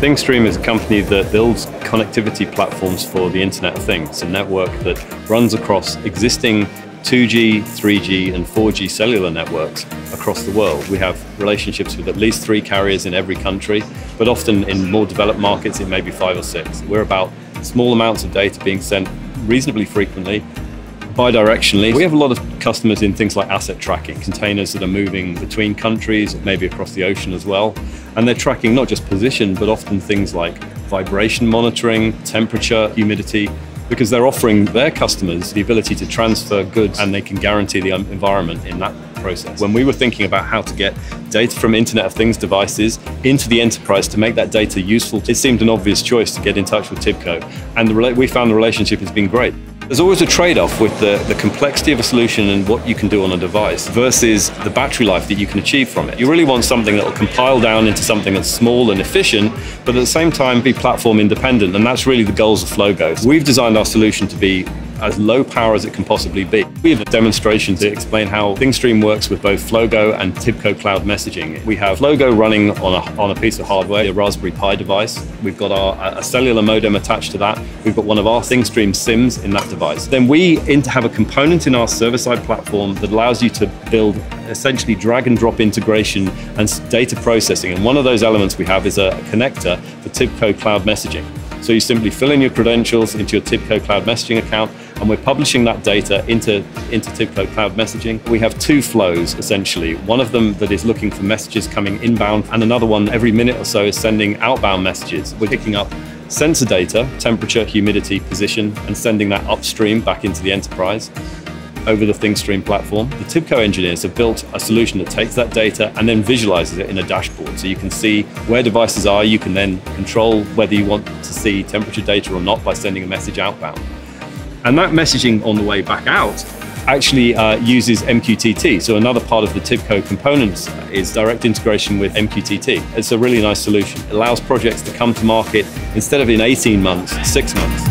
ThingStream is a company that builds connectivity platforms for the Internet of Things, a network that runs across existing 2G, 3G, and 4G cellular networks across the world. We have relationships with at least three carriers in every country, but often in more developed markets, it may be five or six. We're about small amounts of data being sent reasonably frequently bidirectionally. We have a lot of customers in things like asset tracking, containers that are moving between countries, maybe across the ocean as well. And they're tracking not just position, but often things like vibration monitoring, temperature, humidity, because they're offering their customers the ability to transfer goods and they can guarantee the um, environment in that process. When we were thinking about how to get data from Internet of Things devices into the enterprise to make that data useful, it seemed an obvious choice to get in touch with TIBCO. And we found the relationship has been great. There's always a trade-off with the, the complexity of a solution and what you can do on a device versus the battery life that you can achieve from it. You really want something that will compile down into something that's small and efficient, but at the same time be platform independent, and that's really the goals of Flogo. We've designed our solution to be as low power as it can possibly be. We have a demonstration to explain how ThingStream works with both Flogo and TIBCO Cloud Messaging. We have Flogo running on a, on a piece of hardware, a Raspberry Pi device. We've got our, a cellular modem attached to that. We've got one of our ThingStream SIMs in that device. Then we have a component in our server-side platform that allows you to build essentially drag and drop integration and data processing. And one of those elements we have is a connector for TIBCO Cloud Messaging. So you simply fill in your credentials into your TIBCO Cloud Messaging account, and we're publishing that data into, into TIBCO Cloud Messaging. We have two flows, essentially. One of them that is looking for messages coming inbound, and another one every minute or so is sending outbound messages. We're picking up sensor data, temperature, humidity, position, and sending that upstream back into the enterprise over the ThingStream platform. The TIBCO engineers have built a solution that takes that data and then visualizes it in a dashboard. So you can see where devices are, you can then control whether you want to see temperature data or not by sending a message outbound. And that messaging on the way back out actually uh, uses MQTT. So another part of the TIBCO components is direct integration with MQTT. It's a really nice solution. It allows projects to come to market instead of in 18 months, six months.